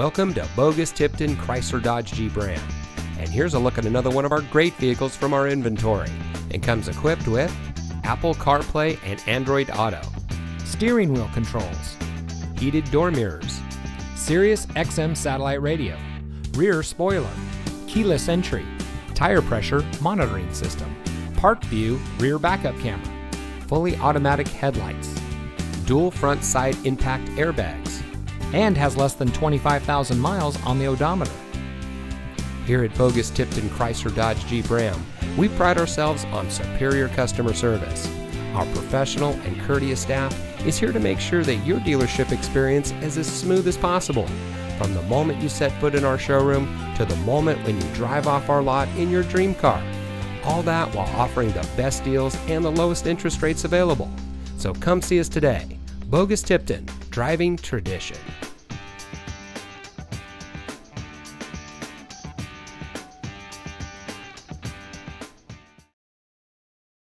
Welcome to Boggus Tipton Chrysler Dodge Jeep Ram. And here's a look at another one of our great vehicles from our inventory. It comes equipped with Apple CarPlay and Android Auto, steering wheel controls, heated door mirrors, Sirius XM satellite radio, rear spoiler, keyless entry, tire pressure monitoring system, park view rear backup camera, fully automatic headlights, dual front side impact airbags, and has less than 25,000 miles on the odometer. Here at Boggus Tipton Chrysler Dodge Jeep Ram, we pride ourselves on superior customer service. Our professional and courteous staff is here to make sure that your dealership experience is as smooth as possible. From the moment you set foot in our showroom to the moment when you drive off our lot in your dream car. All that while offering the best deals and the lowest interest rates available. So come see us today. Boggus Tipton, driving tradition.